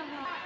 camera.